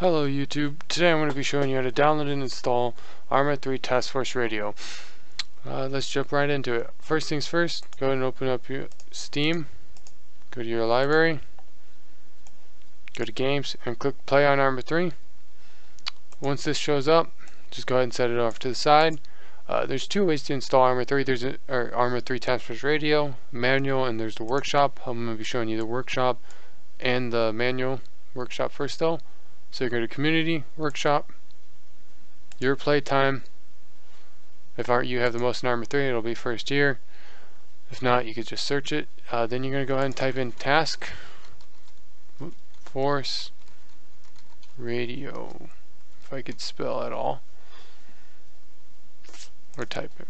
Hello YouTube, today I'm going to be showing you how to download and install Arma 3 Task Force Radio. Uh, let's jump right into it. First things first, go ahead and open up your Steam, go to your library, go to games, and click play on Arma 3. Once this shows up, just go ahead and set it off to the side. Uh, there's two ways to install Arma 3. There's a, or Arma 3 Task Force Radio, manual, and there's the workshop. I'm going to be showing you the workshop and the manual workshop first though. So you go to community, workshop, your playtime. If you have the most in Arma 3, it'll be first year. If not, you could just search it. Uh, then you're going to go ahead and type in task force radio. If I could spell at all. Or type it.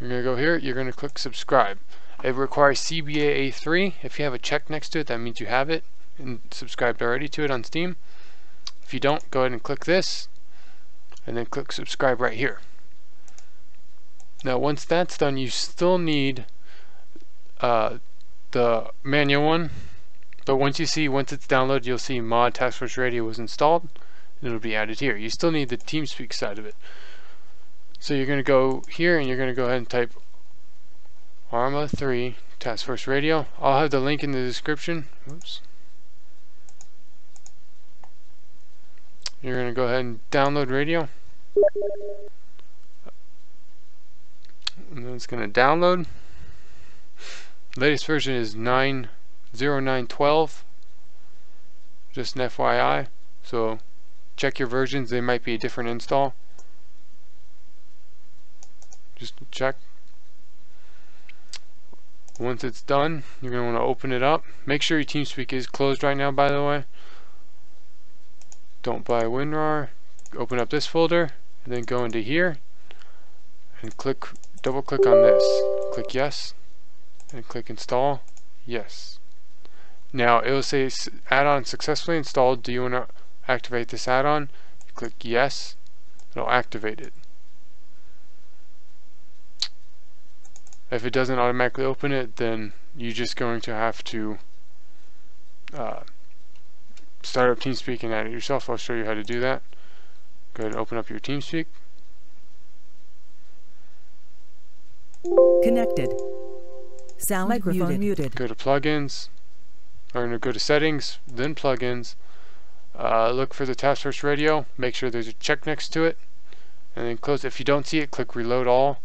You're going to go here, you're going to click subscribe. It requires CBA A3. If you have a check next to it, that means you have it and subscribed already to it on Steam. If you don't, go ahead and click this and then click subscribe right here. Now once that's done, you still need uh, the manual one. But once you see, once it's downloaded, you'll see mod Task Force Radio was installed. And it'll be added here. You still need the TeamSpeak side of it. So you're going to go here and you're going to go ahead and type Arma 3 Task Force Radio. I'll have the link in the description. Oops. You're going to go ahead and download radio. And then it's going to download. Latest version is 90912. Just an FYI. So check your versions. They might be a different install. Just check. Once it's done, you're going to want to open it up. Make sure your TeamSpeak is closed right now, by the way don't buy WinRAR, open up this folder, and then go into here, and click, double click on this. Click yes, and click install, yes. Now it will say add-on successfully installed. Do you want to activate this add-on? Click yes, it'll activate it. If it doesn't automatically open it, then you're just going to have to start up TeamSpeak and add it yourself. I'll show you how to do that. Go ahead and open up your TeamSpeak. Connected. Sound Microphone muted. muted. Go to plugins, or no, go to settings, then plugins. Uh, look for the Task Force Radio. Make sure there's a check next to it, and then close. If you don't see it, click Reload All.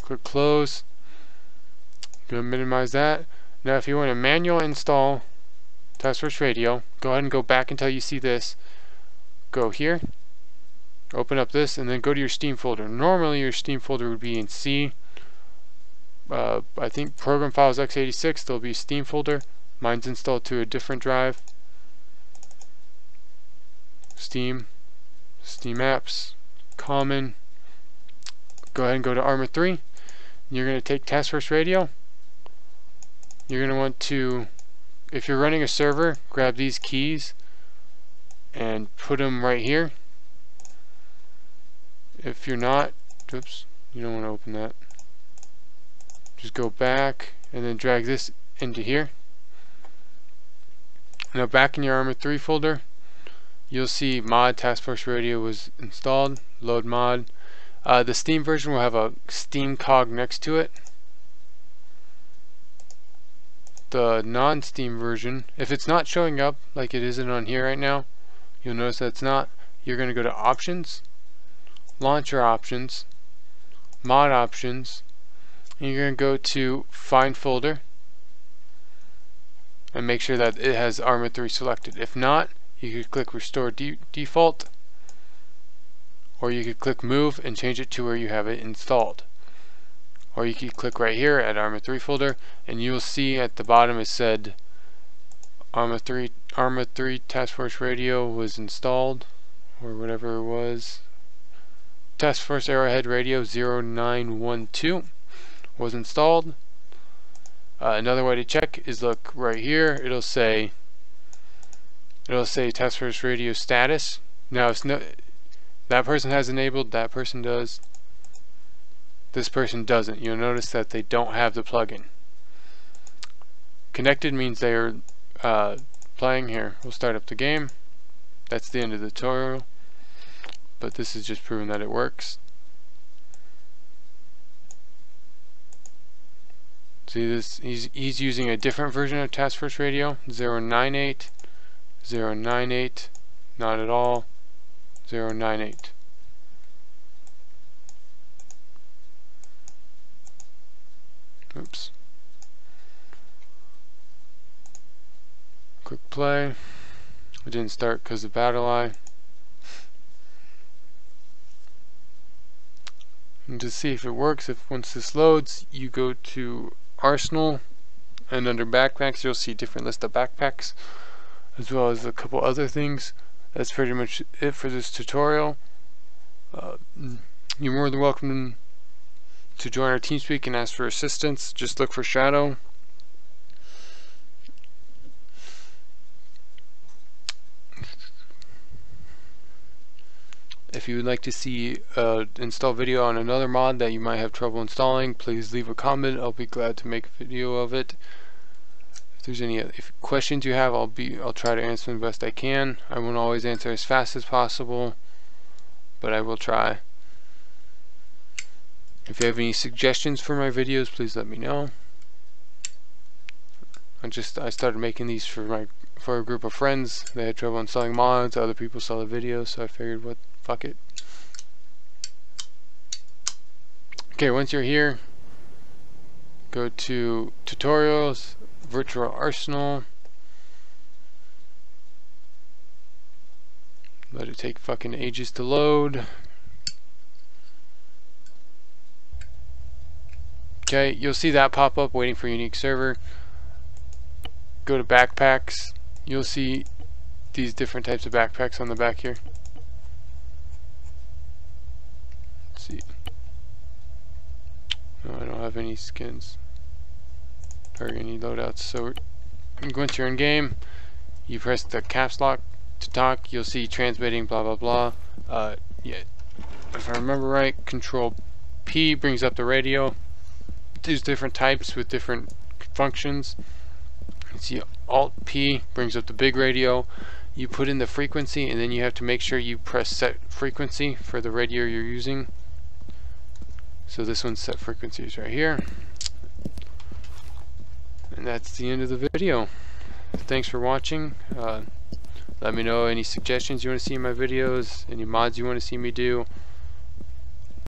Click Close. Go minimize that. Now, if you want a manual install Task Force Radio. Go ahead and go back until you see this. Go here, open up this, and then go to your Steam folder. Normally your Steam folder would be in C. Uh, I think program files x86, there'll be Steam folder. Mine's installed to a different drive. Steam, Steam apps, common. Go ahead and go to Arma 3. You're going to take Task Force Radio. You're going to want to if you're running a server, grab these keys and put them right here. If you're not, oops, you don't want to open that. Just go back and then drag this into here. Now back in your Arma 3 folder, you'll see mod Task Force Radio was installed, load mod. Uh, the Steam version will have a Steam cog next to it the non-Steam version, if it's not showing up like it isn't on here right now, you'll notice that it's not. You're going to go to Options, Launcher Options, Mod Options, and you're going to go to Find Folder, and make sure that it has Arma 3 selected. If not, you could click Restore de Default, or you could click Move and change it to where you have it installed or you can click right here at Arma 3 folder and you'll see at the bottom it said Arma 3 Arma 3 Task Force Radio was installed or whatever it was. Task Force Arrowhead Radio 0912 was installed. Uh, another way to check is look right here. It'll say it'll say Task Force Radio status. Now it's no that person has enabled that person does this person doesn't. You'll notice that they don't have the plugin. Connected means they are uh, playing here. We'll start up the game. that's the end of the tutorial but this is just proving that it works see this he's, he's using a different version of task force radio 098 098 not at all 098 oops quick play. It didn't start because of BattlEye. and to see if it works if once this loads you go to arsenal and under backpacks you'll see different list of backpacks as well as a couple other things. That's pretty much it for this tutorial. Uh, you're more than welcome to join our TeamSpeak and ask for assistance just look for Shadow If you would like to see uh, install video on another mod that you might have trouble installing, please leave a comment. I'll be glad to make a video of it. If there's any if questions you have, I'll be I'll try to answer them best I can. I won't always answer as fast as possible, but I will try. If you have any suggestions for my videos, please let me know. I just I started making these for my for a group of friends. They had trouble installing mods. Other people saw the video, so I figured what fuck it. Okay, once you're here, go to tutorials, virtual arsenal. Let it take fucking ages to load. Okay, you'll see that pop up waiting for unique server. Go to backpacks. You'll see these different types of backpacks on the back here. see. No, I don't have any skins or any loadouts. So once you're in game, you press the caps lock to talk. You'll see transmitting blah blah blah. Uh, yeah, if I remember right, Control P brings up the radio. There's different types with different functions. You see Alt P brings up the big radio. You put in the frequency and then you have to make sure you press set frequency for the radio you're using. So this one's set frequencies right here. And that's the end of the video. Thanks for watching. Uh, let me know any suggestions you want to see in my videos, any mods you want to see me do.